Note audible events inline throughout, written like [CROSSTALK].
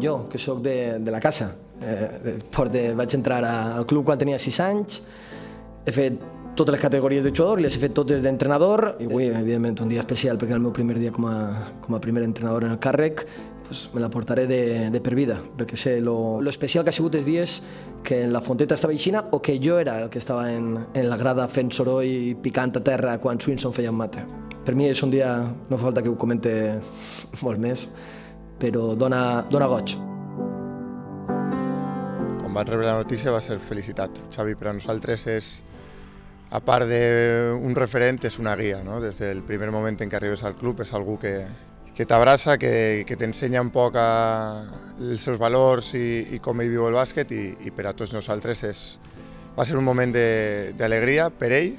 Jo, que sóc de, de la casa, eh, porte, vaig entrar al club quan tenia 6 anys, he fet totes les categories de jugador, les he fet totes d'entrenador, i avui, evidentment, un dia especial perquè el meu primer dia com a, com a primer entrenador en el càrrec, pues me la portaré de, de per vida, perquè sé lo, lo especial que ha sigut els dies que en la fonteta estava aixina o que jo era el que estava en, en la grada fent soroll picant a terra quan Swinson feia un mate. Per mi és un dia, no fa falta que ho comente [LAUGHS] molt més, però dona, dona goig. Quan vaig rebre la notícia va ser felicitat. Xavi per a nosaltres és, a part d'un referent, és una guia. No? Des del primer moment en què arribes al club és algú que, que t'abraça, que, que t'ensenya un poc a, els seus valors i, i com ell viu el bàsquet i, i per a tots nosaltres és, va ser un moment d'alegria per ell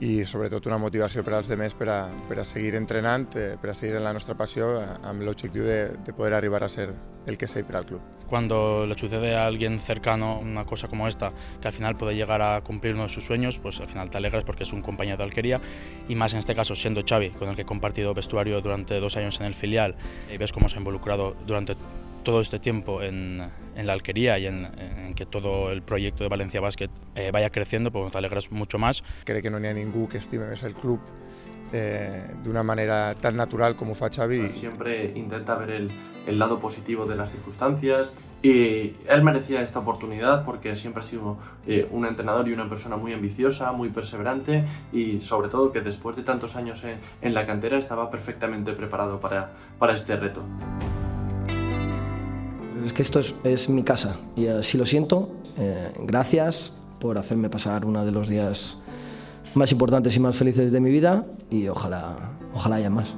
i sobretot una motivació per als demés per a, per a seguir entrenant, eh, per a seguir en la nostra passió eh, amb l'objectiu de, de poder arribar a ser el que soy para el club. Cuando le sucede a alguien cercano una cosa como esta, que al final puede llegar a cumplir uno de sus sueños, pues al final te alegras porque es un compañero de alquería y más en este caso siendo Xavi, con el que he compartido vestuario durante dos años en el filial y ves cómo se ha involucrado durante todo este tiempo en, en la alquería y en, en, que todo el proyecto de Valencia Basket eh, vaya creciendo, pues te alegras mucho más. Crec que no n'hi ha ningú que estime més el club eh, d'una manera tan natural com ho fa Xavi. Siempre intenta ver el, el, lado positivo de las circunstancias y él merecía esta oportunidad porque siempre ha sido eh, un entrenador y una persona muy ambiciosa, muy perseverante y sobre todo que después de tantos años en, en la cantera estaba perfectamente preparado para, para este reto. Es que esto es, mi casa y así lo siento. Eh, gracias por hacerme pasar uno de los días más importantes y más felices de mi vida y ojalá, ojalá haya más.